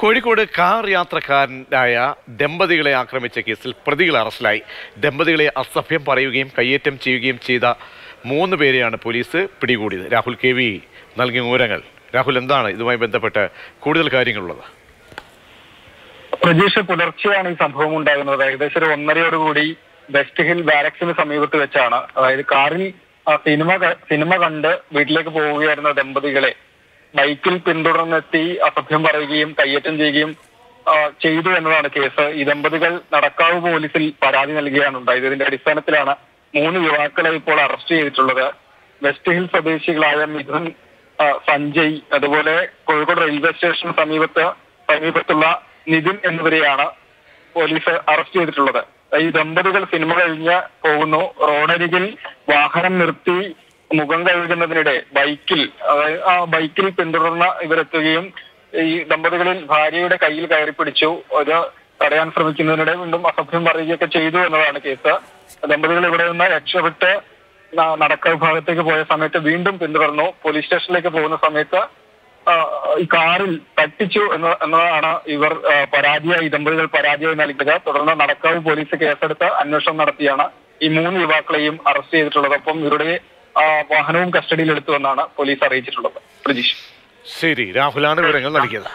Kozhikode car യാത്രക്കാരനായ ദമ്പതികളെ ആക്രമിച്ച കേസിൽ പ്രതികൾ അറസ്റ്റിലായി. ദമ്പതികളെ അസഭ്യം പറയുകയും കയ്യേറ്റം ചെയ്യുകയും ചെയ്ത മൂന്ന് പേരെയാണ് പോലീസ് പിടികൂടിയത്. രാഹുൽ കെ വി നൽകിയ വിവരങ്ങൾ. രാഹുൽ എന്താണ് ഇതുമായി ബന്ധപ്പെട്ട് കൂടുതൽ കാര്യങ്ങളുള്ളത്? പ്രതീക്ഷ പുലർച്ചെയാണ് ഈ സംഭവം ഉണ്ടാകുന്നത് ഏകദേശം ഒരു ഒന്നരയോടുകൂടി വെസ്റ്റ് ഹിൽ ബാരക്സിന് സമീപത്ത് വെച്ചാണ്. അതായത് കാറിൽ സിനിമ സിനിമ കണ്ട് വീട്ടിലേക്ക് പോവുകയായിരുന്ന ദമ്പതികളെ ബൈക്കിൽ പിന്തുടർന്നെത്തി അസഭ്യം പറയുകയും കയ്യേറ്റം ചെയ്യുകയും ചെയ്തു എന്നതാണ് കേസ്. ഈ ദമ്പതികൾ നടക്കാവ് പോലീസിൽ പരാതി നൽകുകയാണ് ഉണ്ടായത്. ഇതിന്റെ അടിസ്ഥാനത്തിലാണ് മൂന്ന് യുവാക്കളെ ഇപ്പോൾ അറസ്റ്റ് ചെയ്തിട്ടുള്ളത്. വെസ്റ്റ് ഹിൽ സ്വദേശികളായ മിഥുൻ സഞ്ജയ് അതുപോലെ കോഴിക്കോട് റെയിൽവേ സ്റ്റേഷന് സമീപത്ത് സമീപത്തുള്ള നിതിൻ എന്നിവരെയാണ് പോലീസ് അറസ്റ്റ് ചെയ്തിട്ടുള്ളത്. ഈ ദമ്പതികൾ സിനിമ കഴിഞ്ഞ് പോകുന്നു. റോഡരികിൽ വാഹനം നിർത്തി മുഖം കഴുകുന്നതിനിടെ ബൈക്കിൽ ആ ബൈക്കിൽ പിന്തുടർന്ന ഇവരെത്തുകയും ഈ ദമ്പതികളിൽ ഭാര്യയുടെ കയ്യിൽ കയറി പിടിച്ചു ഒരു തടയാൻ ശ്രമിക്കുന്നതിനിടെ വീണ്ടും അസഭ്യം പറയുകയൊക്കെ ചെയ്തു എന്നതാണ് കേസ്. ദമ്പതികൾ ഇവിടെ നിന്ന് രക്ഷപ്പെട്ട് നടക്ക വിഭാഗത്തേക്ക് ഭാഗത്തേക്ക് പോയ സമയത്ത് വീണ്ടും പിന്തുടർന്നു. പോലീസ് സ്റ്റേഷനിലേക്ക് പോകുന്ന സമയത്ത് ഈ കാറിൽ തട്ടിച്ചു എന്ന എന്നതാണ് ഇവർ പരാതിയായി ദമ്പതികൾ പരാതിയായി നൽകുക തുടർന്ന് നടക്കാവ് പോലീസ് കേസെടുത്ത് അന്വേഷണം നടത്തിയാണ് ഈ മൂന്ന് യുവാക്കളെയും അറസ്റ്റ് ചെയ്തിട്ടുള്ളത്. ഒപ്പം ഇവരുടെ വാഹനവും കസ്റ്റഡിയിൽ എടുത്തുവെന്നാണ് പോലീസ് അറിയിച്ചിട്ടുള്ളത്. പ്രജീഷ് ശരി രാഹുലാണ് വിവരങ്ങൾ നൽകിയത്.